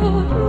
Oh,